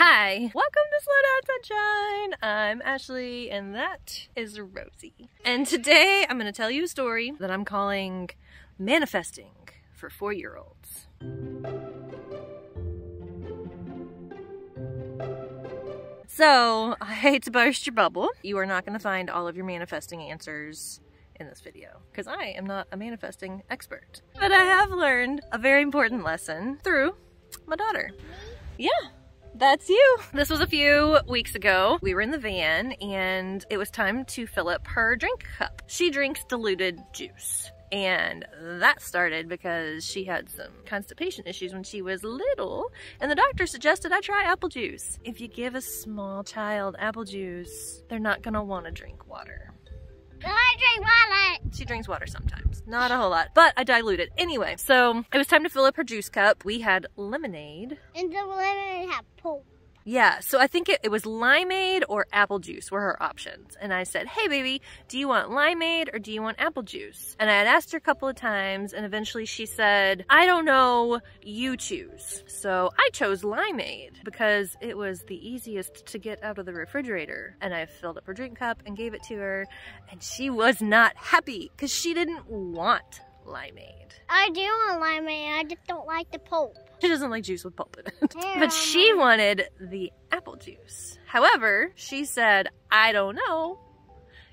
Hi, welcome to Slow Down Sunshine. I'm Ashley and that is Rosie. And today I'm going to tell you a story that I'm calling Manifesting for Four-Year-Olds. So, I hate to burst your bubble. You are not going to find all of your manifesting answers in this video because I am not a manifesting expert. But I have learned a very important lesson through my daughter. Yeah, that's you. This was a few weeks ago. We were in the van and it was time to fill up her drink cup. She drinks diluted juice. And that started because she had some constipation issues when she was little, and the doctor suggested I try apple juice. If you give a small child apple juice, they're not gonna wanna drink water. I drink water. She drinks water sometimes, not a whole lot, but I dilute it. Anyway, so it was time to fill up her juice cup. We had lemonade. And the lemon have pulp. Yeah, so I think it, it was limeade or apple juice were her options. And I said, hey baby, do you want limeade or do you want apple juice? And I had asked her a couple of times and eventually she said, I don't know, you choose. So I chose limeade because it was the easiest to get out of the refrigerator. And I filled up her drink cup and gave it to her and she was not happy because she didn't want limeade. I do want limeade. I just don't like the pulp. She doesn't like juice with pulp in it. but she wanted the apple juice. However, she said, I don't know.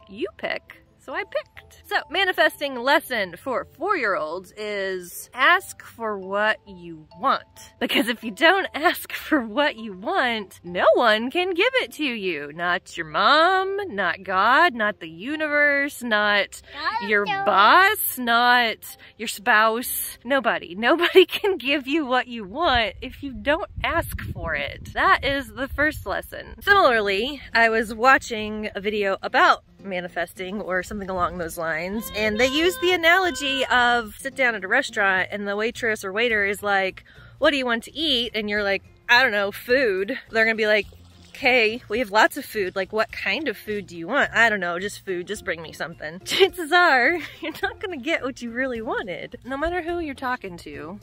You pick. So I picked. So manifesting lesson for four-year-olds is ask for what you want. Because if you don't ask for what you want, no one can give it to you. Not your mom, not God, not the universe, not your boss, not your spouse. Nobody. Nobody can give you what you want if you don't ask for it. That is the first lesson. Similarly, I was watching a video about manifesting or something along those lines and they use the analogy of sit down at a restaurant and the waitress or waiter is like what do you want to eat and you're like I don't know food they're gonna be like okay, we have lots of food. Like, what kind of food do you want? I don't know, just food. Just bring me something. Chances are, you're not gonna get what you really wanted. No matter who you're talking to,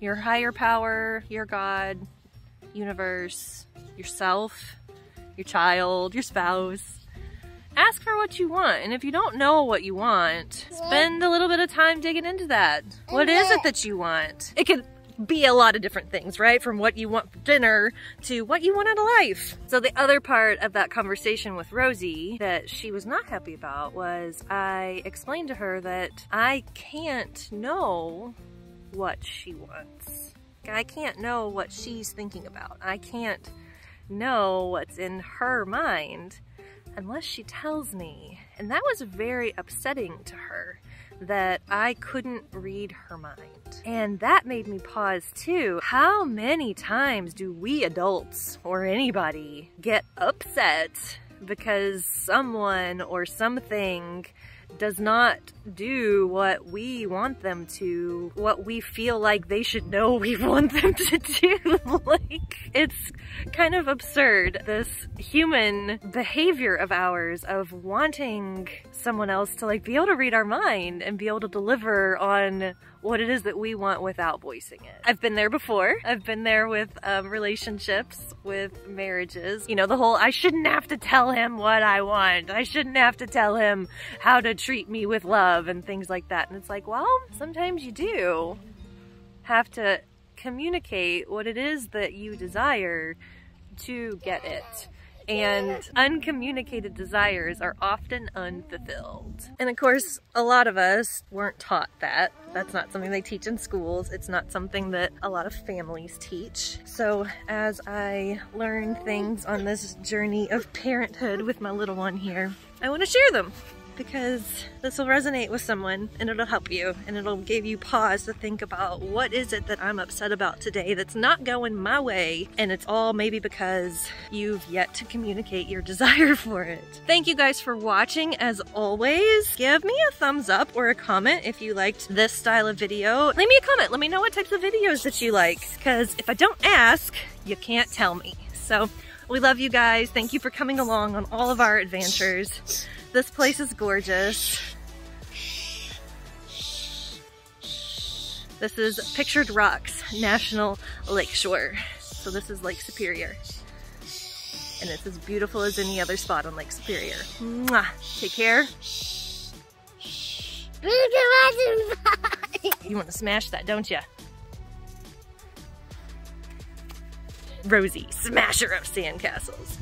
your higher power, your God, universe, yourself, your child, your spouse. Ask for what you want, and if you don't know what you want, spend a little bit of time digging into that. What is it that you want? It could be a lot of different things, right? From what you want for dinner to what you want out of life. So the other part of that conversation with Rosie that she was not happy about was I explained to her that I can't know what she wants. I can't know what she's thinking about. I can't know what's in her mind unless she tells me. And that was very upsetting to her that I couldn't read her mind. And that made me pause too. How many times do we adults or anybody get upset because someone or something does not do what we want them to, what we feel like they should know we want them to do. Kind of absurd, this human behavior of ours of wanting someone else to like be able to read our mind and be able to deliver on what it is that we want without voicing it. I've been there before. I've been there with um, relationships, with marriages. You know, the whole I shouldn't have to tell him what I want. I shouldn't have to tell him how to treat me with love and things like that. And it's like, well, sometimes you do have to communicate what it is that you desire to get it. And uncommunicated desires are often unfulfilled. And of course, a lot of us weren't taught that. That's not something they teach in schools. It's not something that a lot of families teach. So as I learn things on this journey of parenthood with my little one here, I want to share them because this will resonate with someone and it'll help you and it'll give you pause to think about what is it that I'm upset about today that's not going my way and it's all maybe because you've yet to communicate your desire for it. Thank you guys for watching as always. Give me a thumbs up or a comment if you liked this style of video. Leave me a comment. Let me know what types of videos that you like because if I don't ask, you can't tell me. So we love you guys. Thank you for coming along on all of our adventures. This place is gorgeous. This is Pictured Rocks National Lakeshore. So this is Lake Superior. and it's as beautiful as any other spot on Lake Superior. Mwah. Take care. You want to smash that, don't you? Rosie, smasher of sandcastles.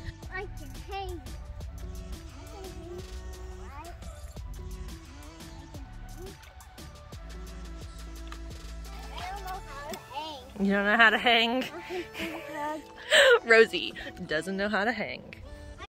You don't know how to hang? I can hang. Rosie doesn't know how to hang.